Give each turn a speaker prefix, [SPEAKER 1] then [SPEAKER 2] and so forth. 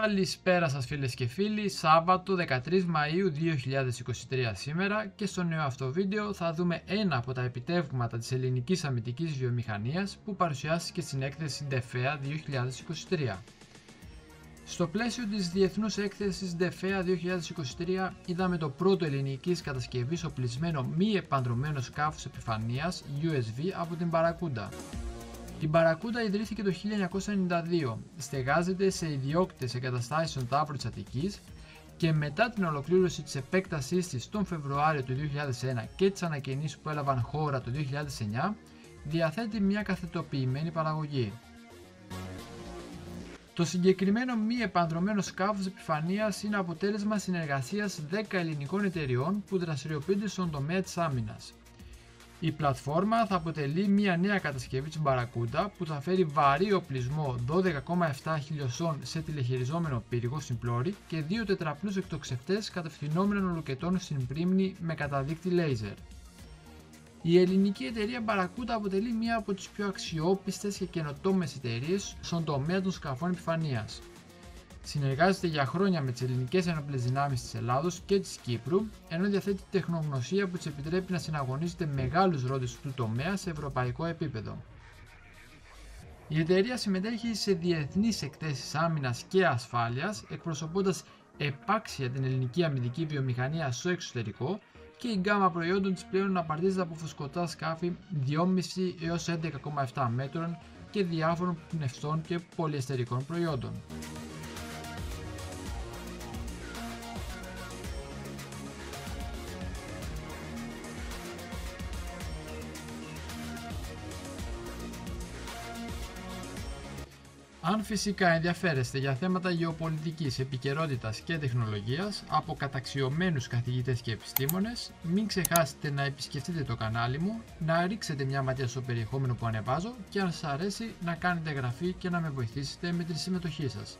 [SPEAKER 1] Καλησπέρα σας φίλες και φίλοι, Σάββατο 13 Μαΐου 2023 σήμερα και στο νέο αυτό βίντεο θα δούμε ένα από τα επιτεύγματα της ελληνικής αμυντικής βιομηχανίας που παρουσιάστηκε στην έκθεση DEFEA 2023. Στο πλαίσιο της διεθνούς έκθεσης DEFEA 2023 είδαμε το πρώτο ελληνικής κατασκευής οπλισμένο μη επανδρομένο σκάφος επιφανείας USV από την Παρακούντα. Η Μπαρακούντα ιδρύθηκε το 1992, στεγάζεται σε ιδιόκτητες εγκαταστάσεις Ταύρου της Αττικής και μετά την ολοκλήρωση της επέκτασής της τον Φεβρουάριο του 2001 και τις ανακαινήσεις που έλαβαν χώρα το 2009, διαθέτει μια καθετοποιημένη παραγωγή. Το συγκεκριμένο μη επανδρομένο σκάφος επιφανείας είναι αποτέλεσμα συνεργασίας 10 ελληνικών εταιριών που δραστηριοποιούνται στον τομέα της άμυνας. Η πλατφόρμα θα αποτελεί μια νέα κατασκευή της Barracuda που θα φέρει βαρύ οπλισμό 12,7 χιλιοσών σε τηλεχειριζόμενο πύργο στην πλώρη και δύο τετραπλούς εκτοξευτές κατευθυνόμενων ολοκετών στην πρίμνη με καταδείκτη λέιζερ. Η ελληνική εταιρεία Barracuda αποτελεί μία από τις πιο αξιόπιστες και καινοτόμες εταιρείες στον τομέα των σκαφών επιφανείας. Συνεργάζεται για χρόνια με τις ελληνικές ενόπλες δυνάμεις της Ελλάδος και της Κύπρου, ενώ διαθέτει τεχνογνωσία που της επιτρέπει να συναγωνίζεται μεγάλους ρόντε του τομέα σε ευρωπαϊκό επίπεδο. Η εταιρεία συμμετέχει σε διεθνείς εκθέσεις άμυνας και ασφάλειας, εκπροσωπώντας επάξια την ελληνική αμυντική βιομηχανία στο εξωτερικό και η γκάμα προϊόντων της πλέον απαρτίζεται από φουσκωτά σκάφη 2,5 έως 11,7 μέτρων και διάφορων πνευστών και πολυεστερικών προϊόντων. Αν φυσικά ενδιαφέρεστε για θέματα γεωπολιτικής, επικαιρότητας και τεχνολογίας από καταξιωμένους καθηγητές και επιστήμονες, μην ξεχάσετε να επισκεφτείτε το κανάλι μου, να ρίξετε μια ματιά στο περιεχόμενο που ανεβάζω και αν σας αρέσει να κάνετε εγγραφή και να με βοηθήσετε με τη συμμετοχή σας.